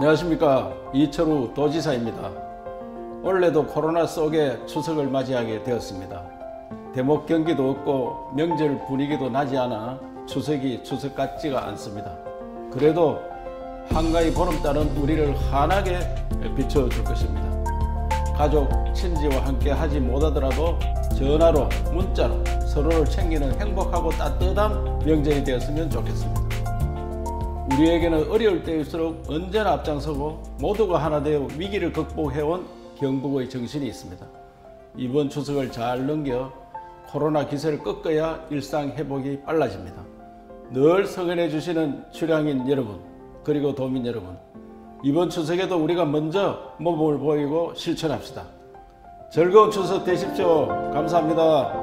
안녕하십니까 이철우 도지사입니다. 올해도 코로나 속에 추석을 맞이하게 되었습니다. 대목 경기도 없고 명절 분위기도 나지 않아 추석이 추석 같지가 않습니다. 그래도 한가위 보름달은 우리를 환하게 비춰줄 것입니다. 가족, 친지와 함께 하지 못하더라도 전화로, 문자로 서로를 챙기는 행복하고 따뜻한 명절이 되었으면 좋겠습니다. 우리에게는 어려울 때일수록 언제나 앞장서고 모두가 하나 되어 위기를 극복해온 경북의 정신이 있습니다. 이번 추석을 잘 넘겨 코로나 기세를 꺾어야 일상 회복이 빨라집니다. 늘 성원해 주시는 출향인 여러분 그리고 도민 여러분 이번 추석에도 우리가 먼저 모범을 보이고 실천합시다. 즐거운 추석 되십시오. 감사합니다.